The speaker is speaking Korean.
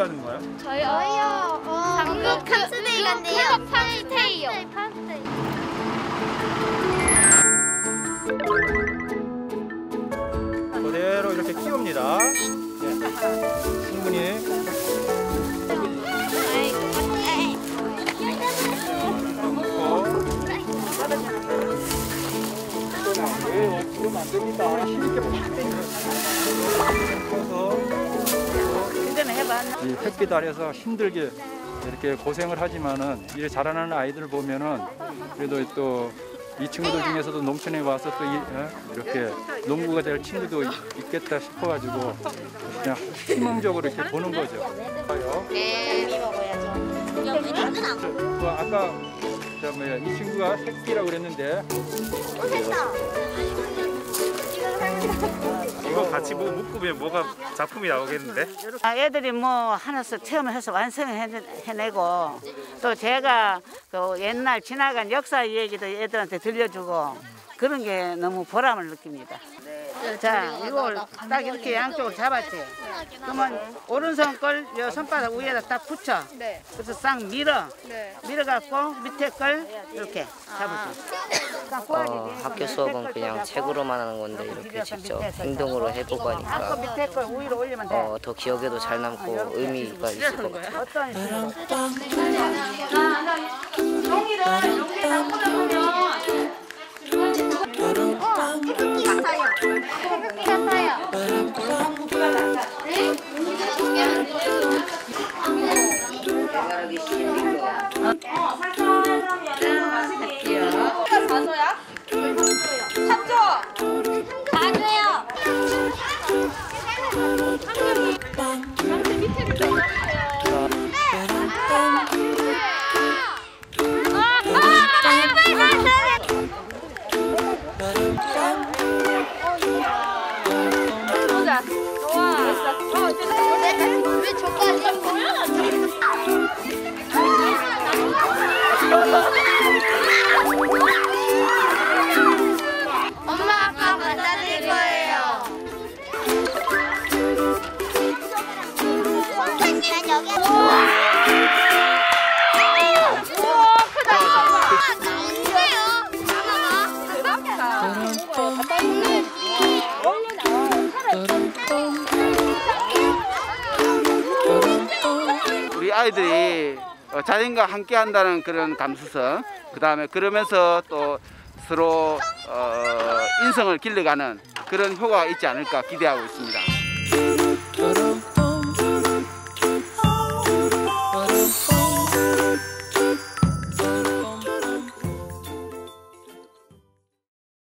가는 거예요? 저희요. 어, 방금 탑스데이 간대요. 파스데이. 그대로 이렇게 끼웁니다. 네. 충분히 그러면 안 됩니다. 힘있게 펴서 이 햇빛 아래서 힘들게 이렇게 고생을 하지만은 이 자라나는 아이들 보면은 그래도 또 이 친구들 중에서도 농촌에 와서 또 이, 어? 이렇게 농부가 될 친구도 있겠다 싶어가지고 그냥 희망적으로 이렇게 보는 거죠. 봐요. 그 아까 저 뭐야 이 친구가 새끼라고 그랬는데 이거 같이 뭐 묶으면 뭐가 작품이 나오겠는데? 아, 애들이 뭐 하나씩 체험을 해서 완성해내고 또 제가 그 옛날 지나간 역사 얘기도 애들한테 들려주고 그런 게 너무 보람을 느낍니다. 자, 이걸 딱 이렇게 양쪽으로 잡았지. 그러면 오른손 걸 요 손바닥 위에다 딱 붙여. 그래서 싹 밀어. 밀어갖고 밑에 걸 이렇게 잡을게. 어, 학교 수업은 그냥 책으로만 하는 건데 이렇게 직접 행동으로 해보고 하니까 밑에 걸 위로 올리면 돼. 어, 더 기억에도 잘 남고 의미가 있을 것 같아요. 어떤 식으로? 태극기 가져요. 왜 저까 우리 아이들이 어, 자연과 함께 한다는 그런 감수성, 그 다음에 그러면서 또 서로 어, 인성을 길러가는 그런 효과가 있지 않을까 기대하고 있습니다.